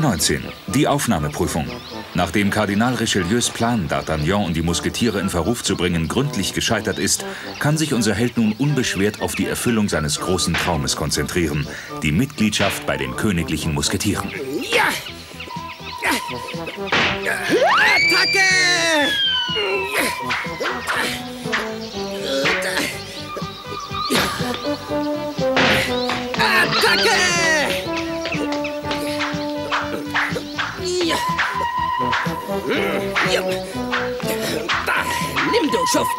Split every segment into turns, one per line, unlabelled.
Geschichte 19. Die Aufnahmeprüfung. Nachdem Kardinal Richelieus Plan, D'Artagnan und die Musketiere in Verruf zu bringen, gründlich gescheitert ist, kann sich unser Held nun unbeschwert auf die Erfüllung seines großen Traumes konzentrieren. Die Mitgliedschaft bei den königlichen Musketieren.
Du Schuft!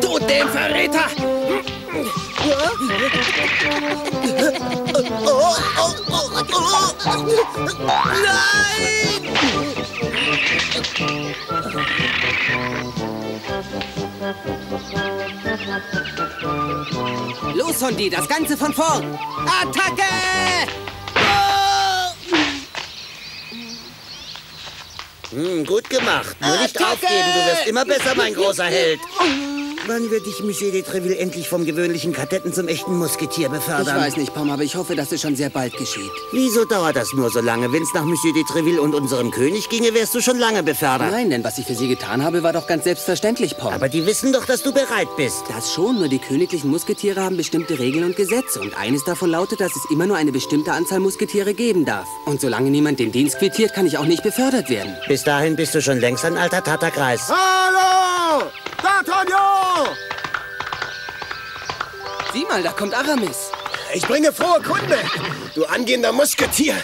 Tod dem Verräter! Los, Hondi, das Ganze von vorn! Attacke!
Hm, gut gemacht. Nur nicht
Attacke!
aufgeben, du wirst immer besser, mein großer Held. Wann wird dich Monsieur de Treville endlich vom gewöhnlichen Kadetten zum echten Musketier
Ich
befördern?
weiß nicht, Pom, aber ich hoffe, dass es schon sehr bald geschieht.
Wieso dauert das nur so lange? Wenn es nach Monsieur de Treville und unserem König ginge, wärst du schon lange befördert.
Nein, denn was ich für Sie getan habe, war doch ganz selbstverständlich, Pom.
Aber die wissen doch, dass du bereit bist.
Das schon, nur die königlichen Musketiere haben bestimmte Regeln und Gesetze. Und eines davon lautet, dass es immer nur eine bestimmte Anzahl Musketiere geben darf. Und solange niemand den Dienst quittiert, kann ich auch nicht befördert werden.
Bis dahin bist du schon längst ein alter Tatakreis.
Hallo! D'Artagnan!
Sieh mal, da kommt Aramis.
Ich bringe frohe Kunde, du angehender Musketier.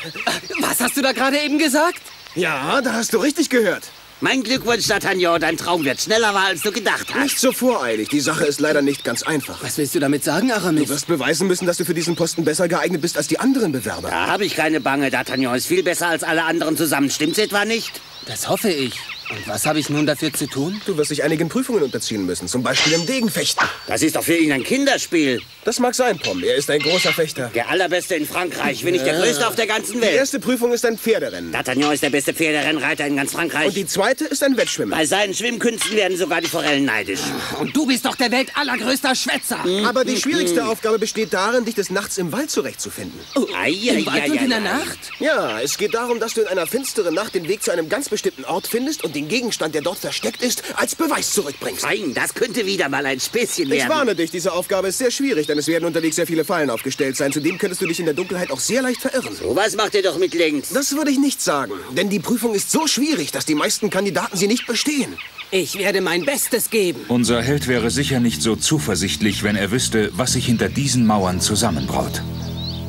Was hast du da gerade eben gesagt?
Ja, da hast du richtig gehört.
Mein Glückwunsch, D'Artagnan. Dein Traum wird schneller wahr, als du gedacht hast.
Nicht so voreilig. Die Sache ist leider nicht ganz einfach.
Was willst du damit sagen,
Du
Aramis?
wirst beweisen müssen, dass du für diesen Posten besser geeignet bist als die anderen Bewerber.
Da habe ich keine Bange. D'Artagnan ist viel besser als alle anderen zusammen. Stimmt's etwa nicht?
Das hoffe ich. Und was habe ich nun dafür zu tun?
Du wirst dich einigen Prüfungen unterziehen müssen, zum Beispiel im Degenfechten.
Das ist doch für ihn ein Kinderspiel.
Das mag sein, Pom. Er ist ein großer Fechter.
Der allerbeste in Frankreich, wenn nicht der größte auf der ganzen
Die
Welt.
erste Prüfung ist ein Pferderennen.
D'Artagnan ist der beste Pferderennreiter in ganz
Und
Frankreich.
die zweite ist ein Wettschwimmen.
Bei seinen Schwimmkünsten werden sogar die Forellen neidisch.
Und du bist doch der Welt allergrößter Schwätzer.
Aber die schwierigste Aufgabe besteht darin, dich des Nachts im Wald zurechtzufinden.
Ei,
Im
ei,
Wald und in der. Nacht?
Ja, es geht darum, dass du in einer finsteren Nacht den Weg zu einem ganz bestimmten Ort findest und den Gegenstand, der dort versteckt ist, als Beweis zurückbringst.
Fein, das könnte wieder mal ein Späßchen
Ich
werden.
warne dich, diese Aufgabe ist sehr schwierig, denn es werden unterwegs sehr viele Fallen aufgestellt sein. Zudem könntest du dich in der Dunkelheit auch sehr leicht verirren.
Was macht ihr doch mit links?
Das würde ich nicht sagen, denn die Prüfung ist so schwierig, dass die meisten Kandidaten sie nicht bestehen.
Ich werde mein Bestes geben.
Unser Held wäre sicher nicht so zuversichtlich, wenn er wüsste, was sich hinter diesen Mauern zusammenbraut.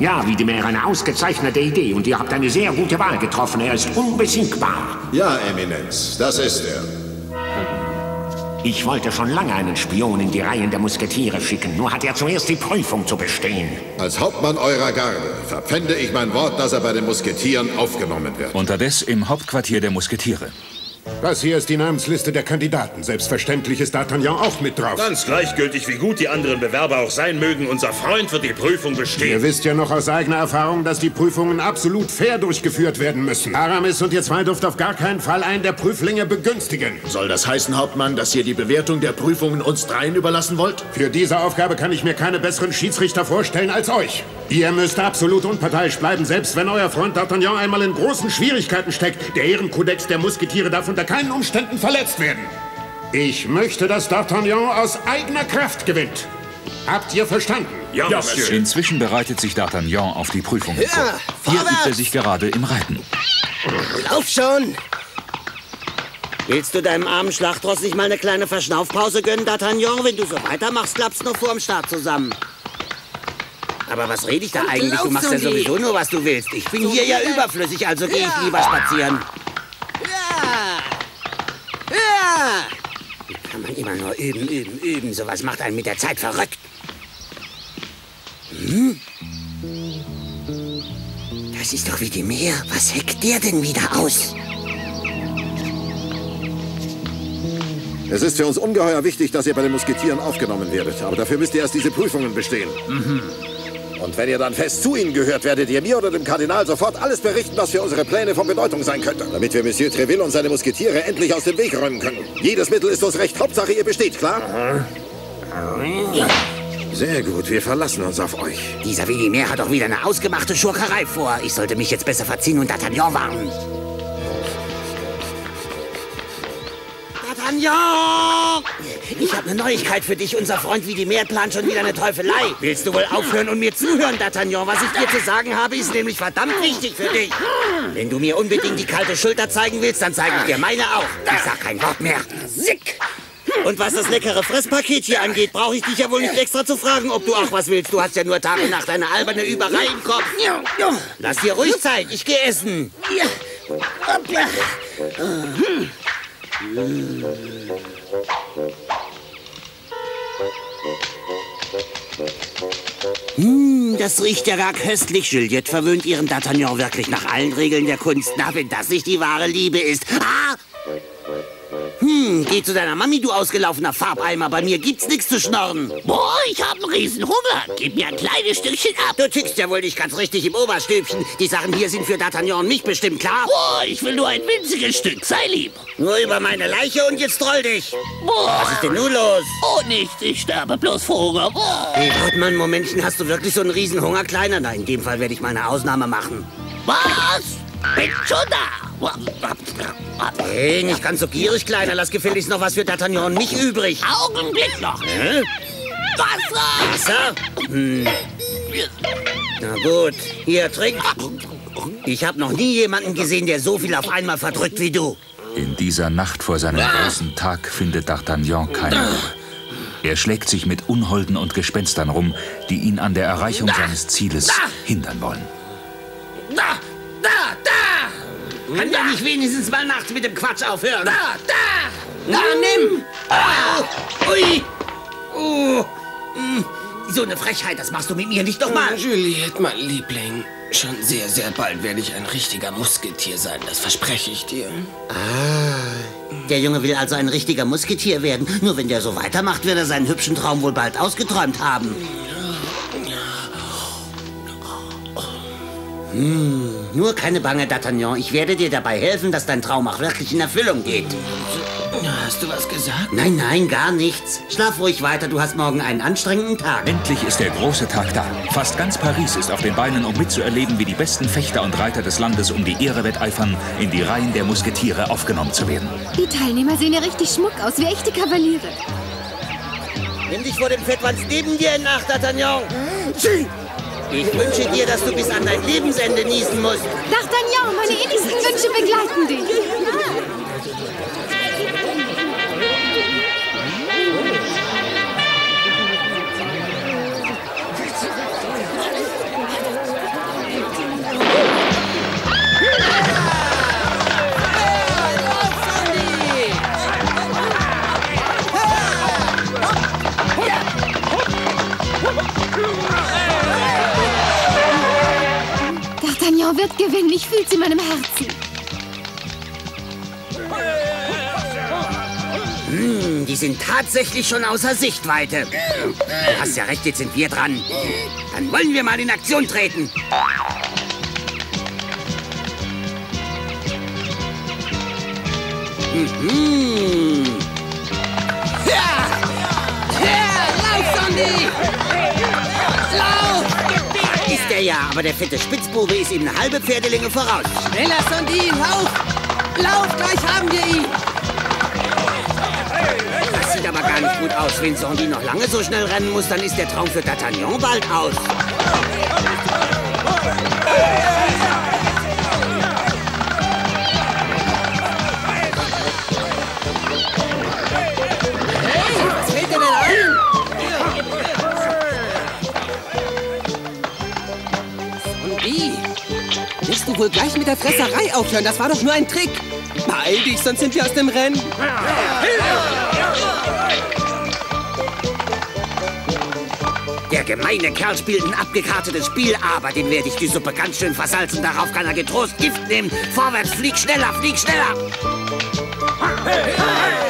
Ja, Wiedemeyer, eine ausgezeichnete Idee und ihr habt eine sehr gute Wahl getroffen. Er ist unbesiegbar.
Ja, Eminenz, das ist er.
Ich wollte schon lange einen Spion in die Reihen der Musketiere schicken, nur hat er zuerst die Prüfung zu bestehen.
Als Hauptmann eurer Garde verpfände ich mein Wort, dass er bei den Musketieren aufgenommen wird.
Unterdes im Hauptquartier der Musketiere.
Das hier ist die Namensliste der Kandidaten. Selbstverständlich ist D'Artagnan auch mit drauf.
Ganz gleichgültig, wie gut die anderen Bewerber auch sein mögen, unser Freund wird die Prüfung
Ihr
bestehen.
wisst ja noch aus eigener Erfahrung, dass die Prüfungen absolut fair durchgeführt werden müssen. Aramis und ihr zwei dürft auf gar keinen Fall einen der Prüflinge begünstigen.
Soll das heißen, Hauptmann, dass ihr die Bewertung der Prüfungen uns dreien überlassen wollt?
Für diese Aufgabe kann ich mir keine besseren Schiedsrichter vorstellen als euch. Ihr müsst absolut unparteiisch bleiben, selbst wenn euer Freund D'Artagnan einmal in großen Schwierigkeiten steckt. Der Ehrenkodex der Musketiere darf unter keinen Umständen verletzt werden. Ich möchte, dass D'Artagnan aus eigener Kraft gewinnt. Habt ihr verstanden?
Ja, Monsieur.
Inzwischen bereitet sich D'Artagnan auf die Prüfungen
Ja,
vor. Hier übt er sich gerade im Reiten.
Lauf schon!
Willst du deinem armen Schlachtross nicht mal eine kleine Verschnaufpause gönnen, D'Artagnan? Wenn du so weitermachst, klappst noch vor dem Start zusammen. Aber was rede ich da eigentlich? Du machst ja sowieso nur, was du willst. Ich bin
So
hier ja überflüssig, also gehe
Ja.
ich lieber spazieren.
Ja! Ja!
Wie kann man immer nur üben, üben, üben? Sowas macht einen mit der Zeit verrückt. Hm? Das ist doch wie die Meer. Was heckt der denn wieder aus?
Es ist für uns ungeheuer wichtig, dass ihr bei den Musketieren aufgenommen werdet. Aber dafür müsst ihr erst diese Prüfungen bestehen. Und wenn ihr dann fest zu ihnen gehört, werdet ihr mir oder dem Kardinal sofort alles berichten, was für unsere Pläne von Bedeutung sein könnte. Damit wir Monsieur Treville und seine Musketiere endlich aus dem Weg räumen können. Jedes Mittel ist uns recht. Hauptsache, ihr besteht, klar? Sehr gut, wir verlassen uns auf euch.
Dieser Willimer hat doch wieder eine ausgemachte Schurkerei vor. Ich sollte mich jetzt besser verziehen und D'Artagnan warnen. D'Artagnan! Ich habe eine Neuigkeit für dich. Unser Freund Willimer plant schon wieder eine Teufelei. Willst du wohl aufhören und mir zuhören, D'Artagnan? Was ich dir zu sagen habe, ist nämlich verdammt wichtig für dich. Wenn du mir unbedingt die kalte Schulter zeigen willst, dann zeige ich dir meine auch. Ich sag kein Wort mehr. Sick! Und was das leckere Fresspaket hier angeht, brauche ich dich ja wohl nicht extra zu fragen, ob du auch was willst. Du hast ja nur Tag und Nacht eine alberne Überei im Kopf. Lass dir ruhig Zeit, ich gehe essen. Hm, das riecht ja gar köstlich. Juliette verwöhnt ihren D'Artagnan wirklich nach allen Regeln der Kunst. Na, wenn das nicht die wahre Liebe ist. Geh zu deiner Mami, du ausgelaufener Farbeimer. Bei mir gibt's nichts zu schnorren.
Boah, ich hab einen riesen Hunger. Gib mir ein kleines Stückchen ab.
Du tickst ja wohl nicht ganz richtig im Oberstübchen. Die Sachen hier sind für D'Artagnan und mich bestimmt, klar?
Boah, ich will nur ein winziges Stück. Sei lieb.
Nur über meine Leiche und jetzt troll dich.
Boah.
Was ist denn nun los?
Oh, nichts. Ich sterbe bloß vor Hunger. Boah.
Hey, Hartmann, Momentchen, hast du wirklich so einen riesen Hunger, Kleiner? Na, in dem Fall werde ich mal eine Ausnahme machen.
Was? Bin schon da.
Hey, nicht ganz so gierig, Kleiner. Lass gefälligst noch was für D'Artagnan und mich übrig.
Augenblick noch.
Hä?
Wasser.
Wasser? Hm. Na gut, hier, trink. Ich habe noch nie jemanden gesehen, der so viel auf einmal verdrückt wie du.
In dieser Nacht vor seinem großen Tag findet D'Artagnan keine Ruhe. Er schlägt sich mit Unholden und Gespenstern rum, die ihn an der Erreichung seines Zieles hindern wollen.
Kann ja nicht wenigstens mal nachts mit dem Quatsch aufhören? Da, da! Na, nimm! Au! Ui! Oh! Hm. So eine Frechheit, das machst du mit mir nicht nochmal.
Juliette, mein Liebling. Schon sehr, sehr bald werde ich ein richtiger Musketier sein, das verspreche ich dir.
Ah, der Junge will also ein richtiger Musketier werden. Nur wenn der so weitermacht, wird er seinen hübschen Traum wohl bald ausgeträumt haben. Hm, nur keine Bange, D'Artagnan. Ich werde dir dabei helfen, dass dein Traum auch wirklich in Erfüllung geht.
Hast du was gesagt?
Nein, nein, gar nichts. Schlaf ruhig weiter, du hast morgen einen anstrengenden Tag.
Endlich ist der große Tag da. Fast ganz Paris ist auf den Beinen, um mitzuerleben, wie die besten Fechter und Reiter des Landes um die Ehre wetteifern, in die Reihen der Musketiere aufgenommen zu werden.
Die Teilnehmer sehen ja richtig schmuck aus, wie echte Kavaliere.
Nimm dich vor dem Fettwanz neben dir in Acht, D'Artagnan. Sie! Ich wünsche dir, dass du bis an dein Lebensende niesen musst.
D'Artagnan, meine innigsten Wünsche begleiten dich. D'Artagnan wird gewinnen, ich fühl's in meinem Herzen.
Hm, die sind tatsächlich schon außer Sichtweite. Du hast ja recht, jetzt sind wir dran. Dann wollen wir mal in Aktion treten. Mhm. Ja! Ja, lauf, Sandy! Ja, aber der fette Spitzbube ist ihm eine halbe Pferdelänge voraus.
Schneller, Sondin, lauf! Lauf, gleich haben wir ihn!
Das sieht aber gar nicht gut aus. Wenn Sandy noch lange so schnell rennen muss, dann ist der Traum für D'Artagnan bald aus.
Wohl gleich mit der Fresserei aufhören? Das war doch nur ein Trick. Beeil dich, sonst sind wir aus dem Rennen.
Der gemeine Kerl spielt ein abgekartetes Spiel, aber den werde ich die Suppe ganz schön versalzen. Darauf kann er getrost Gift nehmen. Vorwärts, flieg schneller, flieg schneller! So, das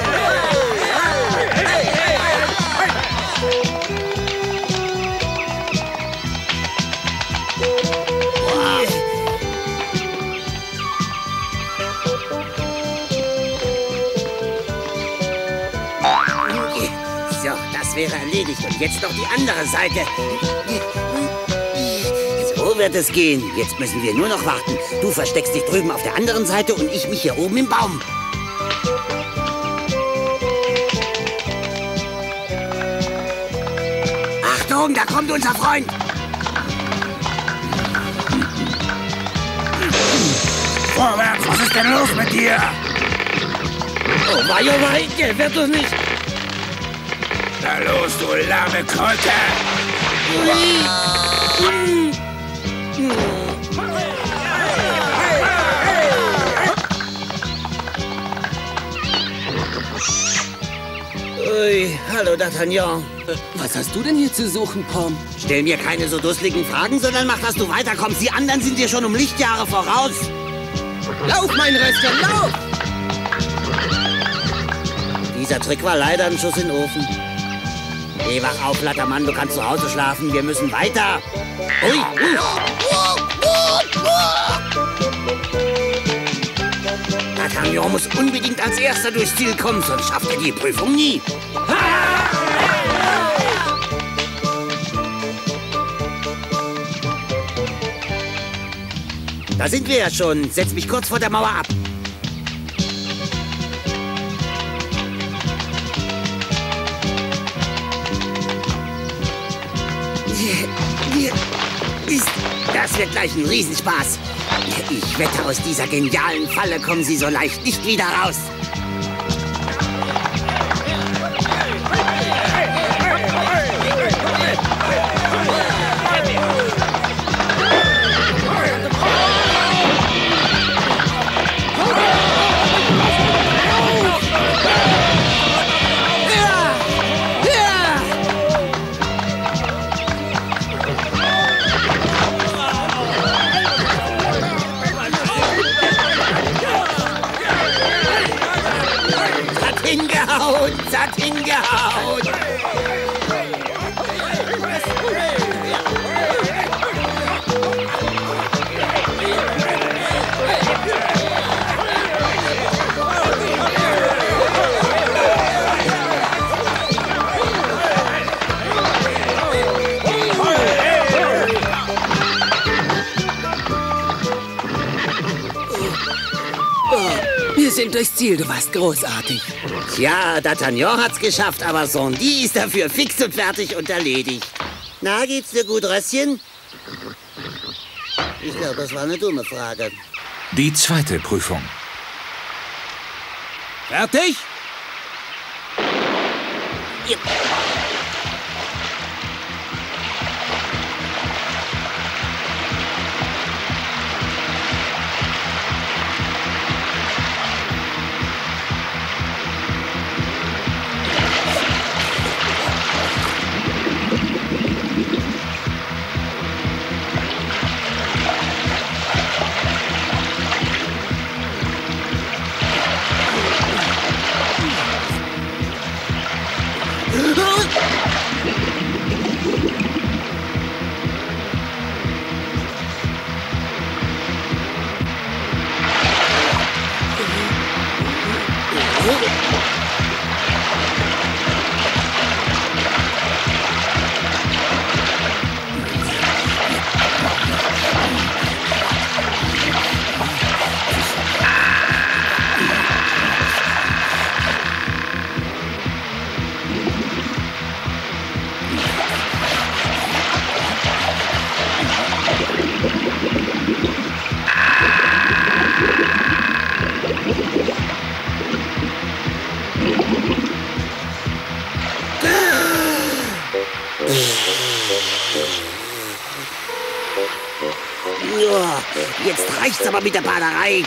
erledigt. Und jetzt noch die andere Seite. So wird es gehen. Jetzt müssen wir nur noch warten. Du versteckst dich drüben auf der anderen Seite und ich mich hier oben im Baum. Achtung, da kommt unser Freund.
Vorwärts, was ist denn los mit dir?
Oh wei, oh wei, wird doch nicht.
Na los, du lahme Kröte!
Ui, hallo D'Artagnan.
Was hast du denn hier zu suchen, Pom?
Stell mir keine so dusseligen Fragen, sondern mach, dass du weiterkommst. Die anderen sind dir schon um Lichtjahre voraus.
Lauf, mein Röstchen, lauf!
Dieser Trick war leider ein Schuss in den Ofen. Geh wach auf, Lattermann, du kannst zu Hause schlafen. Wir müssen weiter. Ui, ui. Muss unbedingt als Erster durchs Ziel kommen, sonst schafft er die Prüfung nie. Da sind wir ja schon. Setz mich kurz vor der Mauer ab. Das wird gleich ein Riesenspaß. Ich wette, aus dieser genialen Falle kommen Sie so leicht nicht wieder raus.
Durchs Ziel, du warst großartig.
Tja, D'Artagnan hat's geschafft, aber Sondi ist dafür fix und fertig und erledigt. Na, geht's dir gut, Rösschen? Ich glaube, das war eine dumme Frage.
Die zweite Prüfung.
Fertig?
Mit der Baderei.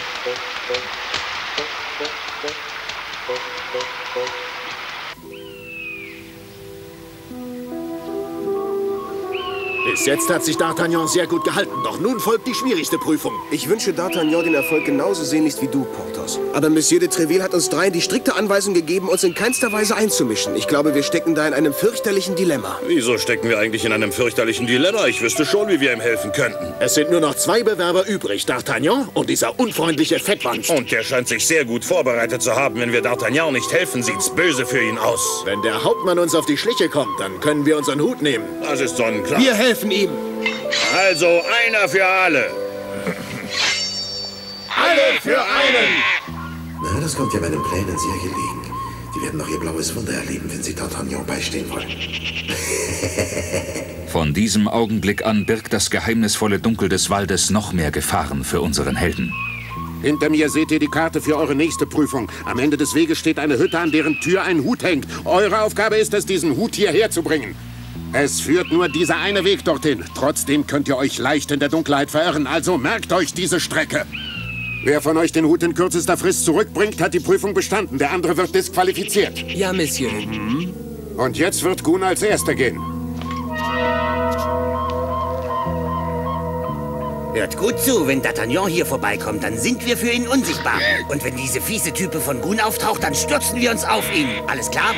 Bis jetzt hat sich D'Artagnan sehr gut gehalten, doch nun folgt die schwierigste Prüfung.
Ich wünsche D'Artagnan den Erfolg genauso sehnlichst wie du, Porthos. Aber Monsieur de Treville hat uns dreien die strikte Anweisung gegeben, uns in keinster Weise einzumischen. Ich glaube, wir stecken da in einem fürchterlichen Dilemma.
Wieso stecken wir eigentlich in einem fürchterlichen Dilemma? Ich wüsste schon, wie wir ihm helfen könnten.
Es sind nur noch zwei Bewerber übrig, D'Artagnan und dieser unfreundliche Fettwanst.
Und der scheint sich sehr gut vorbereitet zu haben. Wenn wir D'Artagnan nicht helfen, sieht's böse für ihn aus.
Wenn der Hauptmann uns auf die Schliche kommt, dann können wir unseren Hut nehmen.
Das ist sonnenklar.
Wir helfen ihm.
Also einer für alle.
Alle für einen!
Na, das kommt ja meinen Plänen sehr gelegen. Die werden noch ihr blaues Wunder erleben, wenn sie D'Artagnan beistehen wollen.
Von diesem Augenblick an birgt das geheimnisvolle Dunkel des Waldes noch mehr Gefahren für unseren Helden.
Hinter mir seht ihr die Karte für eure nächste Prüfung. Am Ende des Weges steht eine Hütte, an deren Tür ein Hut hängt. Eure Aufgabe ist es, diesen Hut hierher zu bringen. Es führt nur dieser eine Weg dorthin. Trotzdem könnt ihr euch leicht in der Dunkelheit verirren, also merkt euch diese Strecke. Wer von euch den Hut in kürzester Frist zurückbringt, hat die Prüfung bestanden. Der andere wird disqualifiziert.
Ja, Monsieur.
Und jetzt wird Gun als Erster gehen.
Hört gut zu, wenn D'Artagnan hier vorbeikommt, dann sind wir für ihn unsichtbar. Und wenn diese fiese Type von Gun auftaucht, dann stürzen wir uns auf ihn. Alles klar?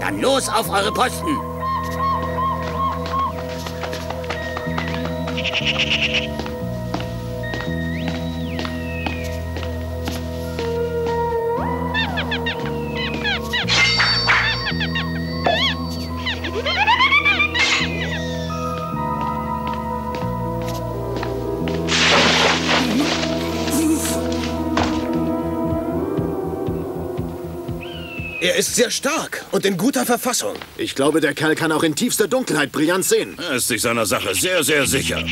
Dann los auf eure Posten.
Er ist sehr stark und in guter Verfassung.
Ich glaube, der Kerl kann auch in tiefster Dunkelheit brillant sehen.
Er ist sich seiner Sache sehr, sehr sicher.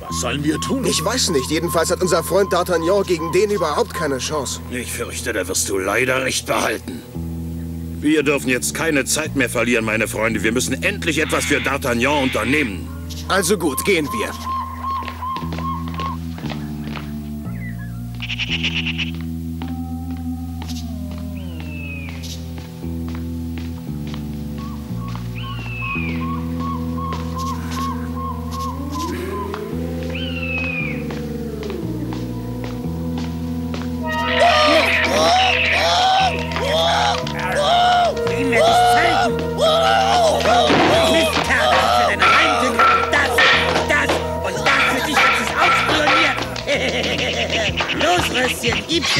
Was sollen wir tun?
Ich weiß nicht. Jedenfalls hat unser Freund D'Artagnan gegen den überhaupt keine Chance.
Ich fürchte, da wirst du leider recht behalten. Wir dürfen jetzt keine Zeit mehr verlieren, meine Freunde. Wir müssen endlich etwas für D'Artagnan unternehmen.
Also gut, gehen wir.
Gib es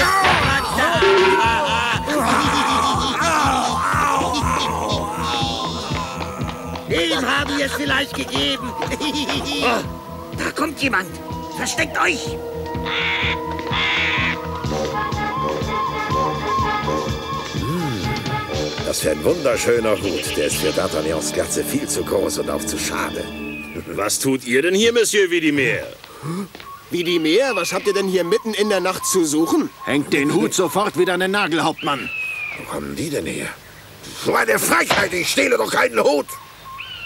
Dem haben wir es vielleicht gegeben. oh, da kommt jemand. Versteckt euch.
Das wäre ein wunderschöner Hut. Der ist für D'Artagnans Glatze viel zu groß und auch zu schade.
Was tut ihr denn hier, Monsieur Vidimer?
Wie die Meer? Was habt ihr denn hier mitten in der Nacht zu suchen?
Hängt den Hut sofort wieder an den Nagel, Hauptmann.
Wo kommen die denn her? So eine Frechheit, ich stehle doch keinen Hut.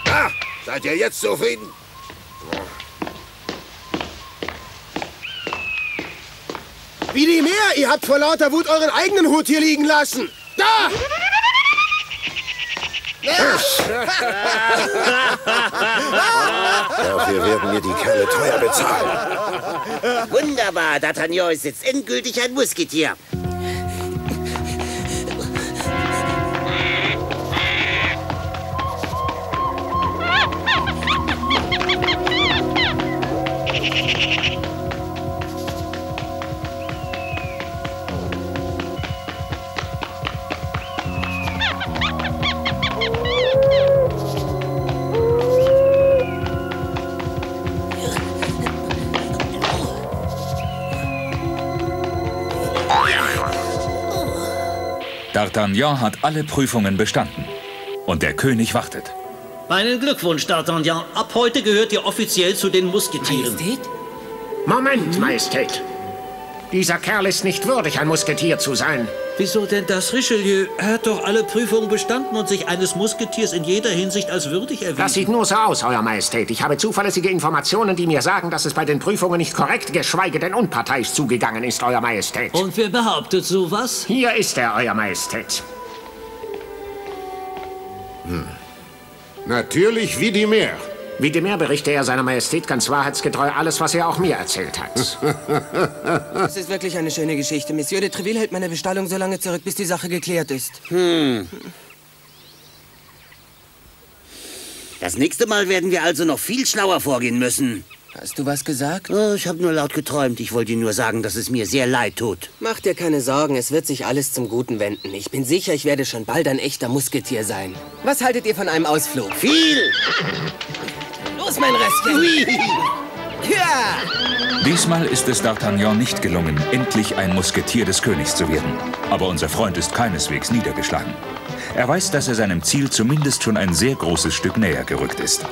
Ah, seid ihr jetzt zufrieden?
Wie die Meer? Ihr habt vor lauter Wut euren eigenen Hut hier liegen lassen. Da!
Dafür werden mir die Kerle teuer bezahlen.
Wunderbar, D'Artagnan ist jetzt endgültig ein Musketier.
D'Artagnan hat alle Prüfungen bestanden. Und der König wartet.
Meinen Glückwunsch, D'Artagnan. Ab heute gehört ihr offiziell zu den Musketieren.
Moment, Majestät. Dieser Kerl ist nicht würdig, ein Musketier zu sein.
Wieso denn das, Richelieu? Er hat doch alle Prüfungen bestanden und sich eines Musketiers in jeder Hinsicht als würdig erwiesen.
Das sieht nur so aus, Euer Majestät. Ich habe zuverlässige Informationen, die mir sagen, dass es bei den Prüfungen nicht korrekt, geschweige denn unparteiisch zugegangen ist, Euer Majestät.
Und wer behauptet sowas?
Hier ist er, Euer Majestät.
Hm.
Natürlich wie die Meer.
Wie dem Meer berichte er seiner Majestät ganz wahrheitsgetreu alles, was er auch mir erzählt hat.
Das ist wirklich eine schöne Geschichte. Monsieur de Treville hält meine Bestallung so lange zurück, bis die Sache geklärt ist.
Hm. Das nächste Mal werden wir also noch viel schlauer vorgehen müssen.
Hast du was gesagt?
Oh, ich habe nur laut geträumt. Ich wollte Ihnen nur sagen, dass es mir sehr leid tut.
Mach dir keine Sorgen, es wird sich alles zum Guten wenden. Ich bin sicher, ich werde schon bald ein echter Musketier sein. Was haltet ihr von einem Ausflug?
Viel!
Los, mein Röstchen! Ja!
Diesmal ist es D'Artagnan nicht gelungen, endlich ein Musketier des Königs zu werden. Aber unser Freund ist keineswegs niedergeschlagen. Er weiß, dass er seinem Ziel zumindest schon ein sehr großes Stück näher gerückt ist.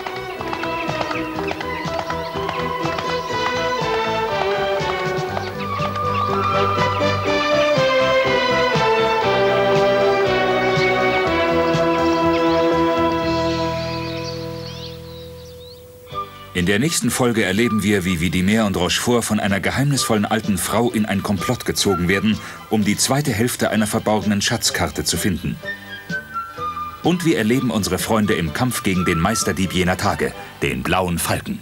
Der nächsten Folge erleben wir, wie Vidimer und Rochefort von einer geheimnisvollen alten Frau in ein Komplott gezogen werden, um die zweite Hälfte einer verborgenen Schatzkarte zu finden. Und wir erleben unsere Freunde im Kampf gegen den Meisterdieb jener Tage, den Blauen Falken.